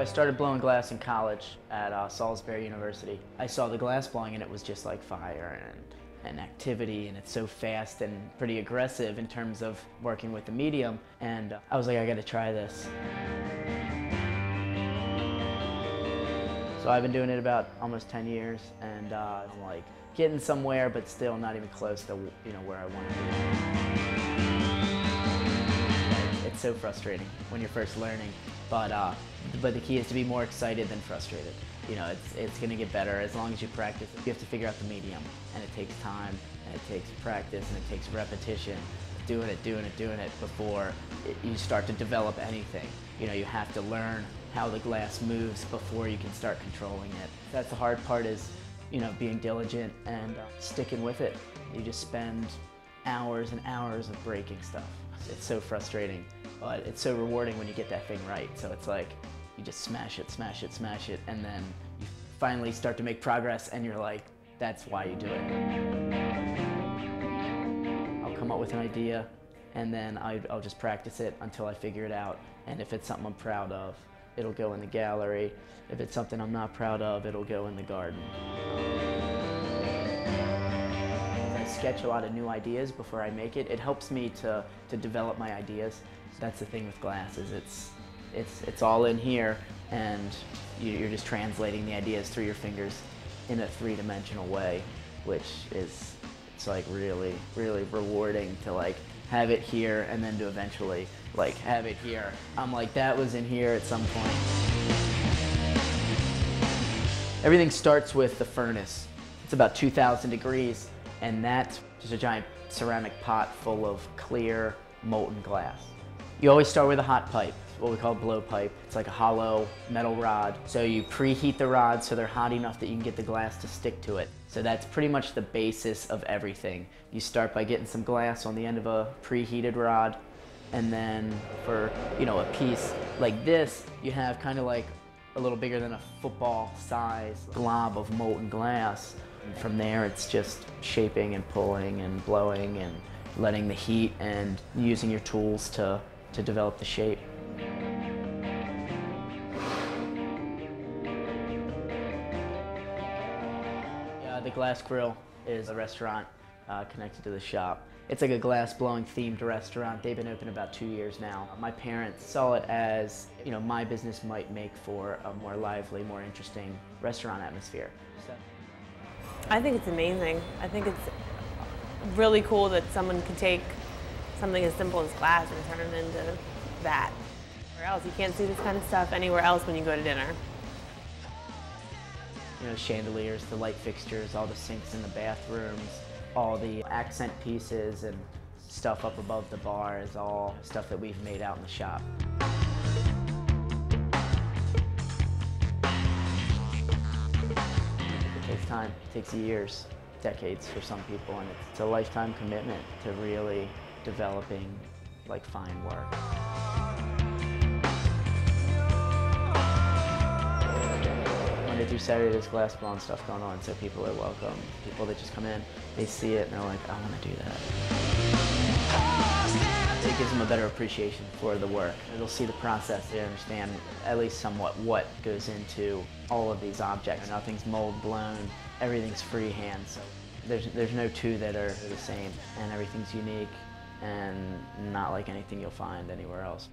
I started blowing glass in college at uh, Salisbury University. I saw the glass blowing and it was just like fire and an activity and it's so fast and pretty aggressive in terms of working with the medium and uh, I was like I gotta try this. So I've been doing it about almost 10 years and uh, I'm like getting somewhere but still not even close to you know where I want to be. It's so frustrating when you're first learning but uh, but the key is to be more excited than frustrated. You know, it's, it's going to get better as long as you practice. You have to figure out the medium, and it takes time, and it takes practice, and it takes repetition, doing it, doing it, doing it before it, you start to develop anything. You know, you have to learn how the glass moves before you can start controlling it. That's the hard part is, you know, being diligent and uh, sticking with it. You just spend hours and hours of breaking stuff. It's so frustrating, but it's so rewarding when you get that thing right. So it's like, you just smash it, smash it, smash it, and then you finally start to make progress and you're like, that's why you do it. I'll come up with an idea and then I, will just practice it until I figure it out. And if it's something I'm proud of, it'll go in the gallery. If it's something I'm not proud of, it'll go in the garden. Sketch a lot of new ideas before I make it. It helps me to, to develop my ideas. That's the thing with glass is it's it's, it's all in here and you're just translating the ideas through your fingers in a three-dimensional way, which is, it's like really, really rewarding to like have it here and then to eventually like have it here. I'm like, that was in here at some point. Everything starts with the furnace. It's about 2,000 degrees and that's just a giant ceramic pot full of clear molten glass. You always start with a hot pipe what we call blowpipe. It's like a hollow metal rod. So you preheat the rod so they're hot enough that you can get the glass to stick to it. So that's pretty much the basis of everything. You start by getting some glass on the end of a preheated rod and then for, you know, a piece like this, you have kind of like a little bigger than a football size glob of molten glass. And from there, it's just shaping and pulling and blowing and letting the heat and using your tools to, to develop the shape. Uh, the Glass Grill is a restaurant uh, connected to the shop. It's like a glass blowing themed restaurant. They've been open about two years now. My parents saw it as, you know, my business might make for a more lively, more interesting restaurant atmosphere. So. I think it's amazing. I think it's really cool that someone can take something as simple as glass and turn it into that. Where else? You can't see this kind of stuff anywhere else when you go to dinner. You know, chandeliers, the light fixtures, all the sinks in the bathrooms, all the accent pieces and stuff up above the bar is all stuff that we've made out in the shop. Time, it takes years, decades for some people, and it's a lifetime commitment to really developing like fine work. Monday through Saturday there's glass blown stuff going on, so people are welcome. People that just come in, they see it and they're like, I want to do that. It gives them a better appreciation for the work. They'll see the process, they understand at least somewhat what goes into all of these objects. Nothing's mold blown, everything's freehand, so there's, there's no two that are the same, and everything's unique and not like anything you'll find anywhere else.